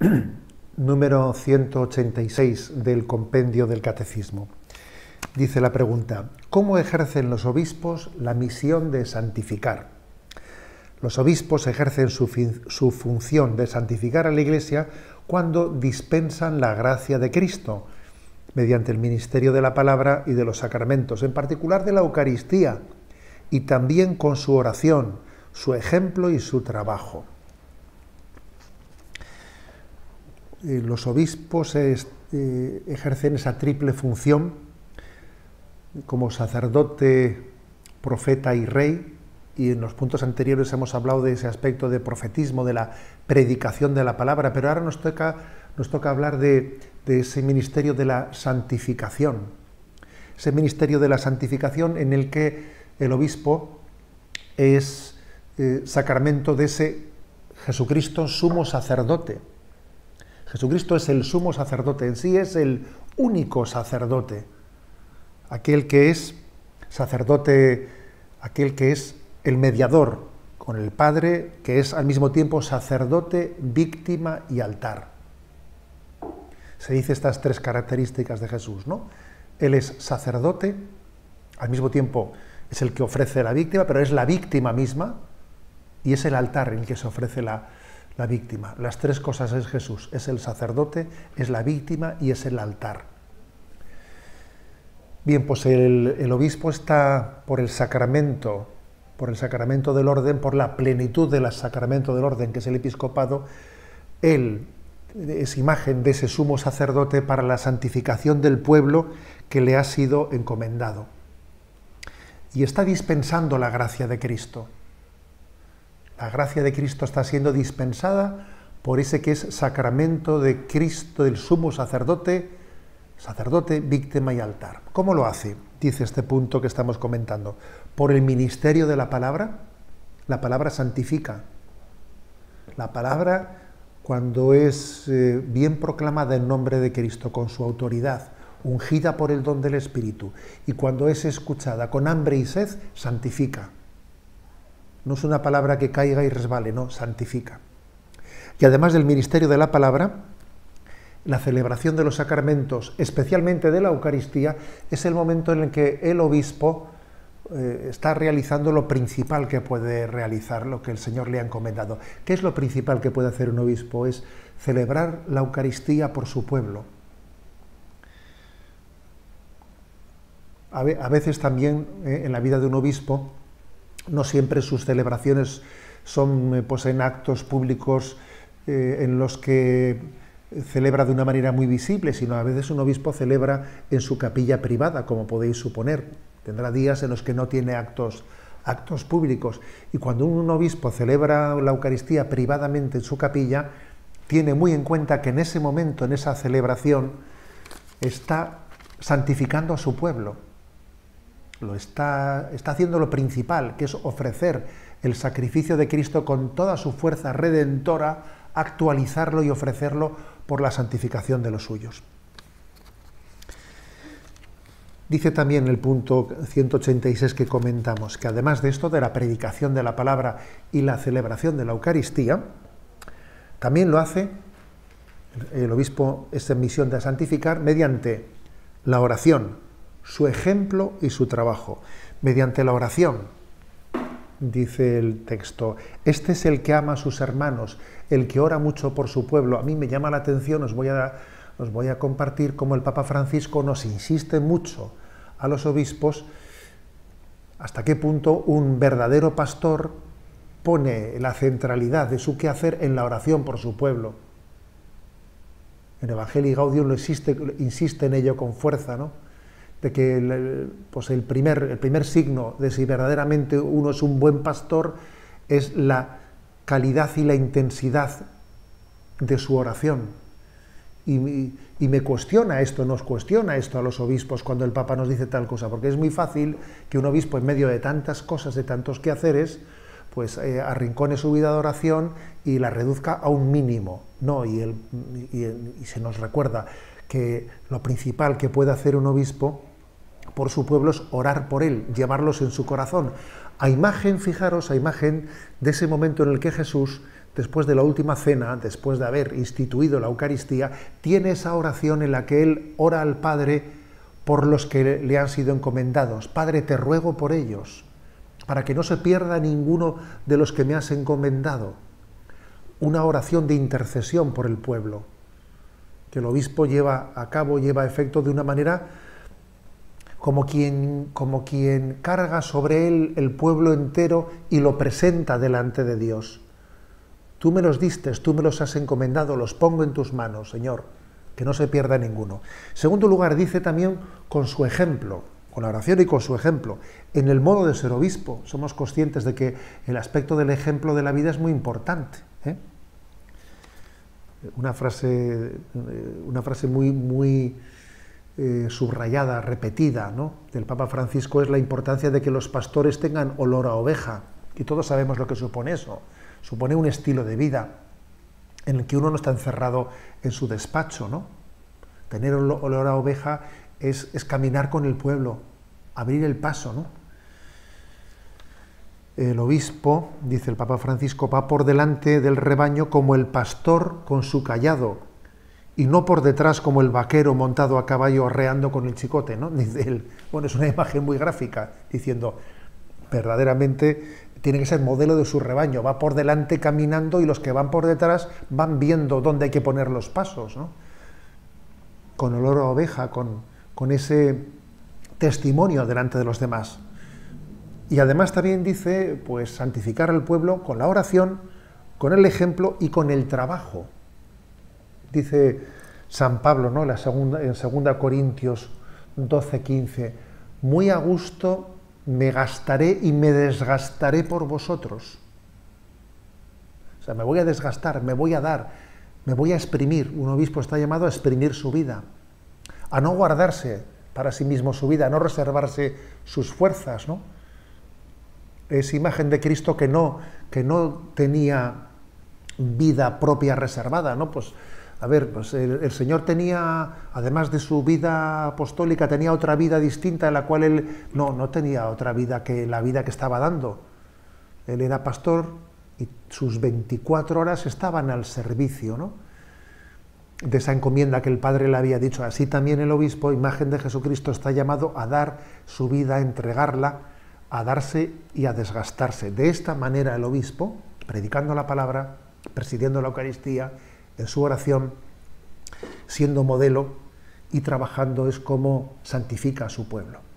número 186 del compendio del Catecismo. Dice la pregunta, ¿cómo ejercen los obispos la misión de santificar? Los obispos ejercen su, su, función de santificar a la Iglesia cuando dispensan la gracia de Cristo, mediante el ministerio de la palabra y de los sacramentos, en particular de la Eucaristía, y también con su oración, su ejemplo y su trabajo. Eh, los obispos eh, ejercen esa triple función como sacerdote, profeta y rey, y en los puntos anteriores hemos hablado de ese aspecto de profetismo, de la predicación de la palabra, pero ahora nos toca, nos toca hablar de, ese ministerio de la santificación, ese ministerio de la santificación en el que el obispo es eh, sacramento de ese Jesucristo sumo sacerdote, Jesucristo es el sumo sacerdote, en sí es el único sacerdote, aquel que es sacerdote, aquel que es el mediador con el Padre, que es al mismo tiempo sacerdote, víctima y altar. Se dice estas tres características de Jesús, ¿no? Él es sacerdote, al mismo tiempo es el que ofrece la víctima, pero es la víctima misma y es el altar en el que se ofrece la, la víctima. Las tres cosas es Jesús, es el sacerdote, es la víctima y es el altar. Bien, pues el, obispo está por el sacramento, por el sacramento del orden, por la plenitud del sacramento del orden, que es el episcopado, él es imagen de ese sumo sacerdote para la santificación del pueblo que le ha sido encomendado. Y está dispensando la gracia de Cristo. La gracia de Cristo está siendo dispensada por ese que es sacramento de Cristo, del sumo sacerdote, sacerdote, víctima y altar. ¿Cómo lo hace? Dice este punto que estamos comentando. Por el ministerio de la palabra, la palabra santifica. La palabra, cuando es eh, bien proclamada en nombre de Cristo, con su autoridad, ungida por el don del Espíritu, y cuando es escuchada con hambre y sed, santifica. No es una palabra que caiga y resbale, no, santifica. Y además del ministerio de la palabra, la celebración de los sacramentos, especialmente de la Eucaristía, es el momento en el que el obispo eh, está realizando lo principal que puede realizar, lo que el Señor le ha encomendado. ¿Qué es lo principal que puede hacer un obispo? Es celebrar la Eucaristía por su pueblo. A veces también eh, en la vida de un obispo no siempre sus celebraciones son eh, pues, en actos públicos eh, en los que celebra de una manera muy visible, sino a veces un obispo celebra en su capilla privada, como podéis suponer. Tendrá días en los que no tiene actos, actos públicos. Y cuando un obispo celebra la Eucaristía privadamente en su capilla, tiene muy en cuenta que en ese momento, en esa celebración, está santificando a su pueblo lo está, está haciendo lo principal, que es ofrecer el sacrificio de Cristo con toda su fuerza redentora, actualizarlo y ofrecerlo por la santificación de los suyos. Dice también el punto 186 que comentamos, que además de esto, de la predicación de la palabra y la celebración de la Eucaristía, también lo hace el obispo, esta misión de santificar, mediante la oración, su ejemplo y su trabajo, mediante la oración. Dice el texto, este es el que ama a sus hermanos, el que ora mucho por su pueblo. A mí me llama la atención, os voy a, compartir cómo el Papa Francisco nos insiste mucho a los obispos hasta qué punto un verdadero pastor pone la centralidad de su quehacer en la oración por su pueblo. En Evangelio Gaudium lo insiste en ello con fuerza, ¿no? De que el, pues el, primer, el primer signo de si verdaderamente uno es un buen pastor es la calidad y la intensidad de su oración. Y, y, me cuestiona esto, nos cuestiona esto a los obispos cuando el Papa nos dice tal cosa, porque es muy fácil que un obispo en medio de tantas cosas, de tantos quehaceres, pues eh, arrincone su vida de oración y la reduzca a un mínimo. No, y, y se nos recuerda que lo principal que puede hacer un obispo por su pueblo es orar por él, llevarlos en su corazón. A imagen, fijaros, a imagen de ese momento en el que Jesús, después de la última cena, después de haber instituido la Eucaristía, tiene esa oración en la que él ora al Padre por los que le han sido encomendados. Padre, te ruego por ellos, para que no se pierda ninguno de los que me has encomendado. Una oración de intercesión por el pueblo, que el obispo lleva a cabo, lleva a efecto de una manera como quien, como quien carga sobre él el pueblo entero y lo presenta delante de Dios. Tú me los diste, tú me los has encomendado, los pongo en tus manos, Señor, que no se pierda ninguno. segundo lugar, dice también con su ejemplo, con la oración y con su ejemplo, en el modo de ser obispo. Somos conscientes de que el aspecto del ejemplo de la vida es muy importante. ¿eh? Una frase, eh, una frase muy, muy, eh, subrayada, repetida, ¿no? del Papa Francisco es la importancia de que los pastores tengan olor a oveja. Y todos sabemos lo que supone eso. Supone un estilo de vida en el que uno no está encerrado en su despacho, ¿no? Tener olor a oveja es, caminar con el pueblo, abrir el paso, ¿no? El obispo, dice el Papa Francisco, va por delante del rebaño como el pastor con su callado, y no por detrás como el vaquero montado a caballo arreando con el chicote, ¿no? bueno, es una imagen muy gráfica, diciendo, verdaderamente tiene que ser modelo de su rebaño, va por delante caminando y los que van por detrás van viendo dónde hay que poner los pasos, ¿no? Con olor a oveja, con, con ese testimonio delante de los demás. Y además también dice, pues, santificar al pueblo con la oración, con el ejemplo y con el trabajo dice San Pablo ¿no? La segunda, en 2 Corintios 12, 15, muy a gusto me gastaré y me desgastaré por vosotros. O sea, me voy a desgastar, me voy a dar, me voy a exprimir. Un obispo está llamado a exprimir su vida, a no guardarse para sí mismo su vida, a no reservarse sus fuerzas, ¿no? Es imagen de Cristo que no, que no tenía vida propia reservada, ¿no? Pues a ver, pues el, Señor tenía, además de su vida apostólica, tenía otra vida distinta en la cual él no, no tenía otra vida que la vida que estaba dando. Él era pastor y sus 24 horas estaban al servicio ¿no? de esa encomienda que el Padre le había dicho. Así también el obispo, imagen de Jesucristo, está llamado a dar su vida, a entregarla, a darse y a desgastarse. De esta manera el obispo, predicando la palabra, presidiendo la Eucaristía, en su oración, siendo modelo y trabajando es como santifica a su pueblo.